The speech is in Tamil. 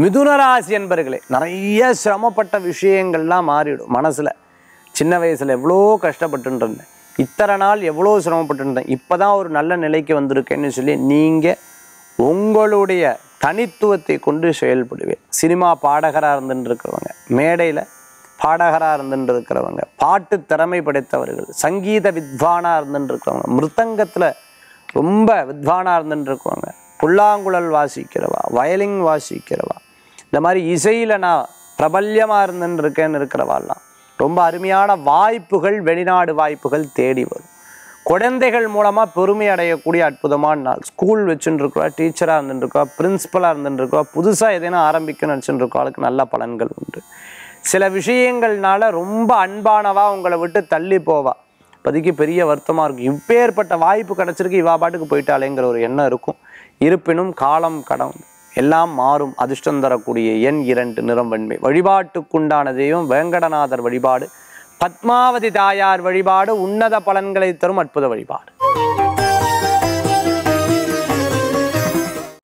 மிதுனராசி என்பர்களே நிறைய சிரமப்பட்ட விஷயங்கள்லாம் மாறிடும் மனசில். சின்ன வயசில் எவ்வளோ கஷ்டப்பட்டுருந்தேன். இத்தனை நாள் எவ்வளோ சிரமப்பட்டுருந்தேன். இப்போ தான் ஒரு நல்ல நிலைக்கு வந்திருக்கேன்னு சொல்லி நீங்கள் உங்களுடைய தனித்துவத்தை கொண்டு செயல்படுவேன் சினிமா பாடகராக இருந்துட்டு இருக்கிறவங்க மேடையில் பாடகராக இருந்துட்டு இருக்கிறவங்க பாட்டு திறமை படைத்தவர்கள் சங்கீத வித்வானாக இருந்துட்டு இருக்கிறவங்க மிருத்தங்கத்தில் ரொம்ப வித்வானாக இருந்துட்டு இருக்கிறவங்க புல்லாங்குழல் வாசிக்கிறவா வயலின் வாசிக்கிறவா இந்த மாதிரி இசையில் நான் பிரபல்யமாக இருந்துருக்கேன்னு இருக்கிறவாள்லாம் ரொம்ப அருமையான வாய்ப்புகள் வெளிநாடு வாய்ப்புகள் தேடி வரும். குழந்தைகள் மூலமாக பெருமை அடையக்கூடிய அற்புதமான நாள். ஸ்கூல் வச்சுருக்கோம் டீச்சராக இருந்துருக்கோம் பிரின்ஸிபலாக இருந்துருக்கோம் புதுசாக எதனா ஆரம்பிக்கணும்னு நினச்சிட்டு இருக்கவளுக்கு நல்ல பலன்கள் உண்டு. சில விஷயங்கள்னால ரொம்ப அன்பானவா உங்களை விட்டு தள்ளி போவா. இப்போதைக்கு பெரிய வருத்தமாக இருக்கும் இப்பேற்பட்ட வாய்ப்பு கிடச்சிருக்கு இவா பாட்டுக்கு போயிட்டாலேங்கிற ஒரு எண்ணம் இருக்கும். இருப்பினும் காலம் கடவுள். எல்லாம் மாறும் அதிர்ஷ்டம் தரக்கூடிய எண் இரண்டு நிறம் வெண்மை வழிபாட்டுக்குண்டான தெய்வம் வேங்கடநாதர் வழிபாடு பத்மாவதி தாயார் வழிபாடு உன்னத பலன்களை தரும் அற்புத வழிபாடு.